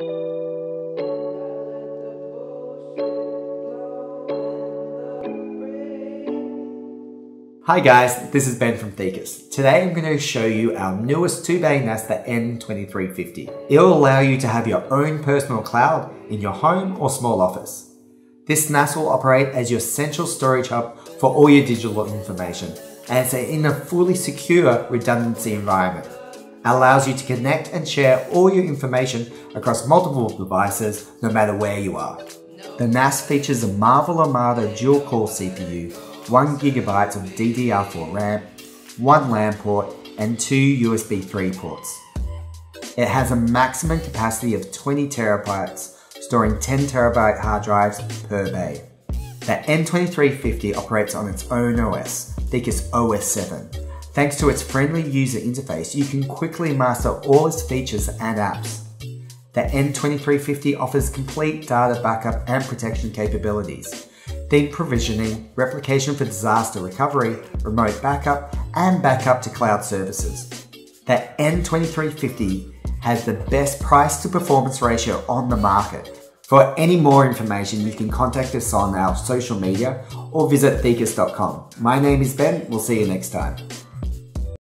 Hi guys, this is Ben from Thecus. Today I'm going to show you our newest 2-bay NAS, the N2350. It will allow you to have your own personal cloud in your home or small office. This NAS will operate as your central storage hub for all your digital information and it's in a fully secure redundancy environment. Allows you to connect and share all your information across multiple devices no matter where you are. The NAS features a Marvell Armada dual-core CPU 1GB of DDR4 RAM, 1 LAN port, and 2 USB 3 ports. It has a maximum capacity of 20 terabytes, storing 10 terabyte hard drives per bay. The N2350 operates on its own OS, Thecus OS 7. Thanks to its friendly user interface, you can quickly master all its features and apps. The N2350 offers complete data backup and protection capabilities, deep provisioning, replication for disaster recovery, remote backup, and backup to cloud services. The N2350 has the best price to performance ratio on the market. For any more information, you can contact us on our social media or visit thecus.com. My name is Ben. We'll see you next time.